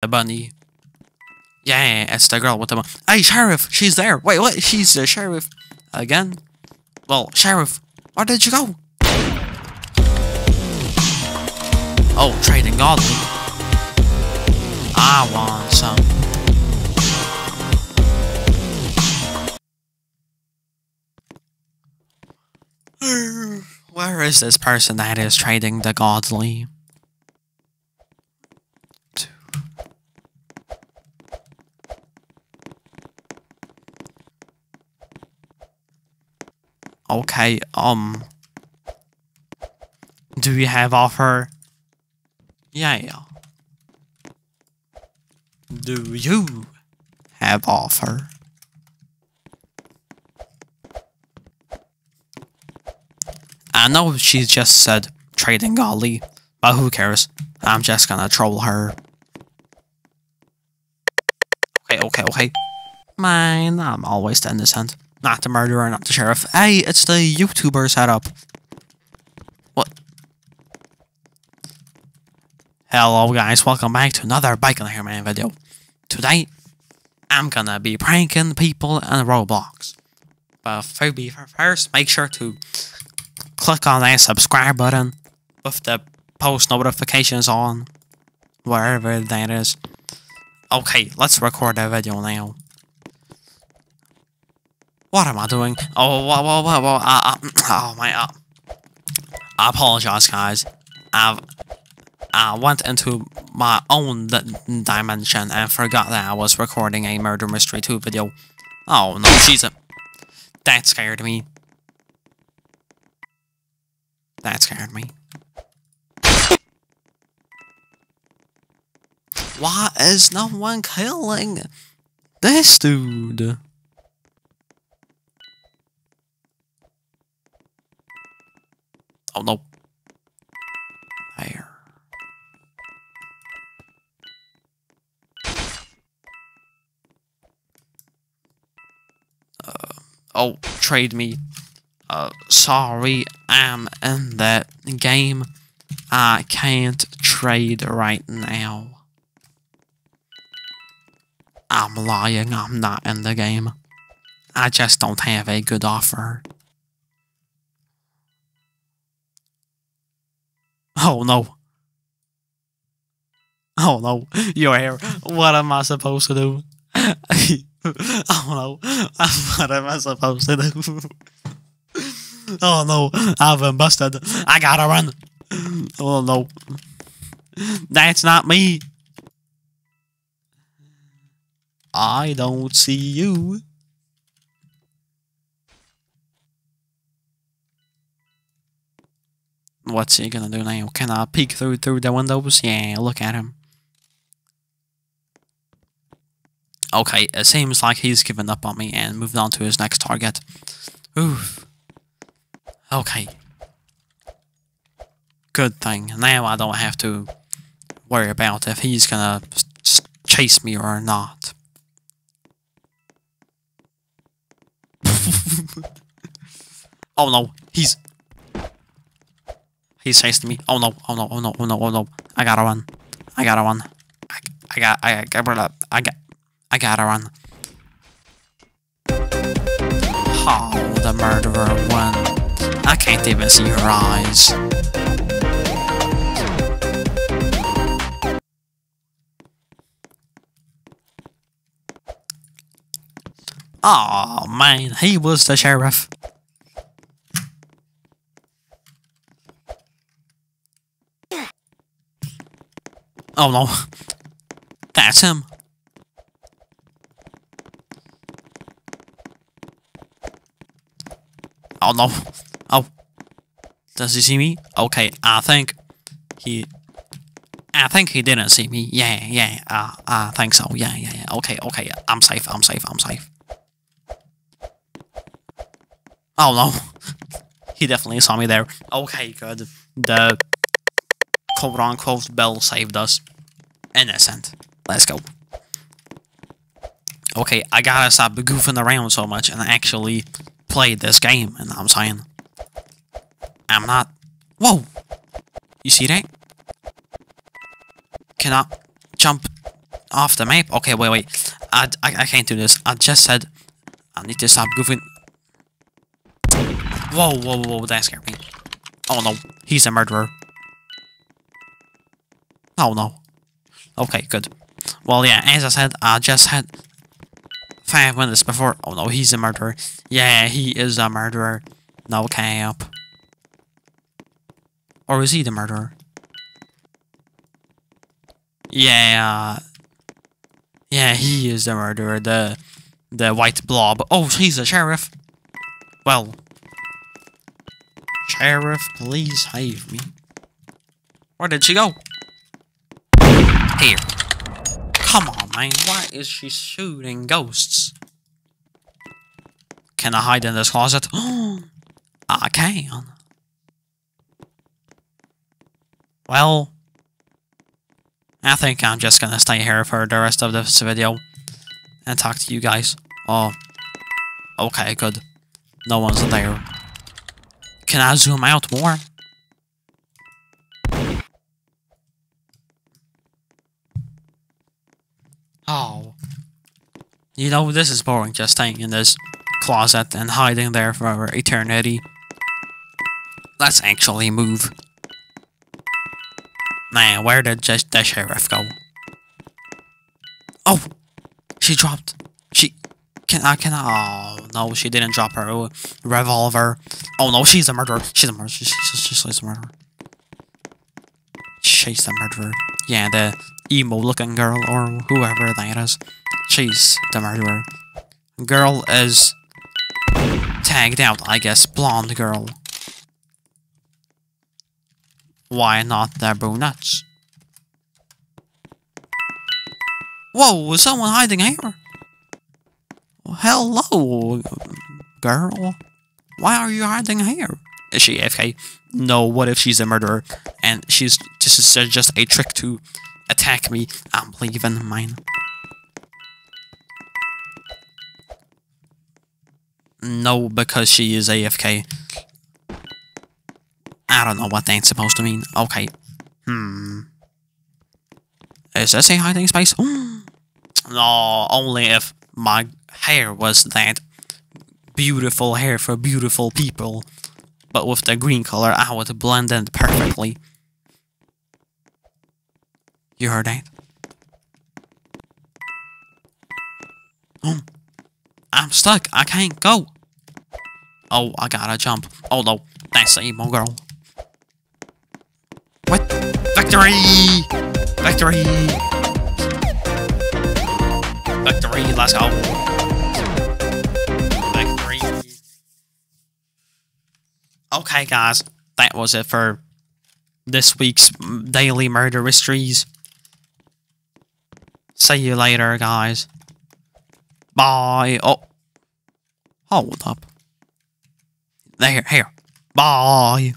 the bunny. Yeah, it's the girl with the. Hey, sheriff, she's there. Wait, what? She's the sheriff again? Well, sheriff, where did you go? Oh, trading godly. I want some. Where is this person that is trading the godly? Okay, um. Do you have offer? Yeah. Do you have offer? I know she just said trading golly, but who cares? I'm just gonna troll her. Okay, okay, okay. Mine, I'm always the innocent. Not the murderer, not the sheriff. Hey, it's the YouTuber setup. What? Hello guys, welcome back to another BaconHairMan video. Today, I'm gonna be pranking people in Roblox. But first, make sure to click on that subscribe button with the post notifications on, wherever that is. Okay, let's record the video now. What am I doing? Oh, whoa, whoa, whoa, whoa, uh, uh, oh my, uh, I apologize, guys. I've, I went into my own dimension and forgot that I was recording a Murder Mystery 2 video. Oh, no, Jesus. That scared me. That scared me. Why is no one killing this dude? Oh no. There. Uh, oh, trade me. Uh, sorry, I'm in that game. I can't trade right now. I'm lying, I'm not in the game. I just don't have a good offer. Oh no. Oh no, you're here. What am I supposed to do? oh no, what am I supposed to do? oh no, I've been busted. I gotta run. Oh no. That's not me. I don't see you. What's he gonna do now? Can I peek through through the windows? Yeah, look at him. Okay, it seems like he's given up on me and moved on to his next target. Oof. Okay. Good thing. Now I don't have to worry about if he's gonna chase me or not. oh no, he's He's chasing me. Oh no, oh no, oh no, oh no, oh no. I gotta run. I gotta run. I, I got, I got, I got, I gotta run. Oh, the murderer won. I can't even see her eyes. Oh man, he was the sheriff. Oh no. That's him. Oh no. Oh. Does he see me? Okay, I think he... I think he didn't see me. Yeah, yeah, uh, I think so. Yeah, yeah, yeah. Okay, okay, I'm safe, I'm safe, I'm safe. Oh no. he definitely saw me there. Okay, good. The quote-unquote bell saved us. Innocent. Let's go. Okay, I gotta stop goofing around so much and actually play this game, and I'm saying. I'm not... Whoa! You see that? Cannot jump off the map. Okay, wait, wait. I, I, I can't do this. I just said I need to stop goofing. Whoa, whoa, whoa, that scared me. Oh no, he's a murderer. Oh no. Okay, good. Well, yeah, as I said, I just had five minutes before. Oh no, he's a murderer. Yeah, he is a murderer. No cap. Or is he the murderer? Yeah. Uh, yeah, he is the murderer. The the white blob. Oh, he's a sheriff. Well. Sheriff, please save me. Where did she go? Here. Come on, man. Why is she shooting ghosts? Can I hide in this closet? I can. Well, I think I'm just gonna stay here for the rest of this video and talk to you guys. Oh, okay, good. No one's there. Can I zoom out more? Oh. You know, this is boring, just staying in this closet and hiding there for eternity. Let's actually move. Man, where did just the sheriff go? Oh! She dropped. She... Can I... Can I... Oh, no, she didn't drop her revolver. Oh, no, she's a murderer. She's a murderer. She's, she's, she's a murderer. She's the murderer. Yeah, the emo-looking girl, or whoever that is. She's the murderer. Girl is... Tagged out, I guess. Blonde girl. Why not the brunettes? Whoa, is someone hiding here? Hello, girl. Why are you hiding here? Is she AFK? No, what if she's a murderer and she's is just a trick to attack me? I'm leaving mine. No, because she is AFK. I don't know what that's supposed to mean. Okay. Hmm. Is this a hiding space? no, only if my hair was that beautiful hair for beautiful people. But with the green color, I would blend in perfectly. You heard that? Oh, mm. I'm stuck. I can't go. Oh, I gotta jump. Oh no, that's the emo girl. What? Victory! Victory! Victory, let's go. Victory. Okay, guys, that was it for this week's Daily Murder Mysteries. See you later, guys. Bye. Oh. Hold up. There, here. Bye.